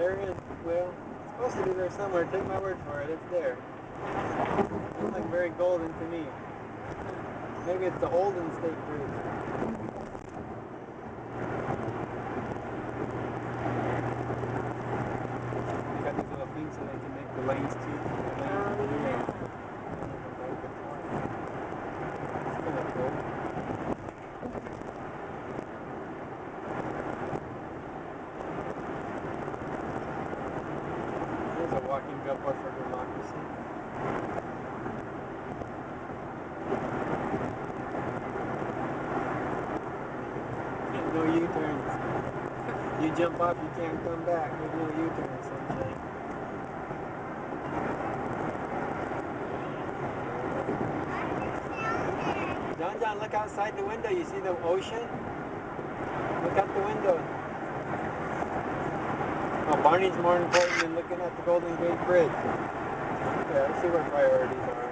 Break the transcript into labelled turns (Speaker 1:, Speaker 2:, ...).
Speaker 1: There is, well, it's supposed to be there somewhere. Take my word for it. It's there. Looks like very golden to me. Maybe it's the Holden State Bridge. They got these little things so they can make the lanes too. The lanes.
Speaker 2: Oh, yeah.
Speaker 1: It's kind of cool. There's a walking billboard for democracy. No U-turns. You jump off, you can't come back. There's no U-turns, sunshine. John, John, look outside the window. You see the ocean? Look out the window. Oh, Barney's more important than looking at the Golden Gate Bridge. Yeah, I see where priorities are.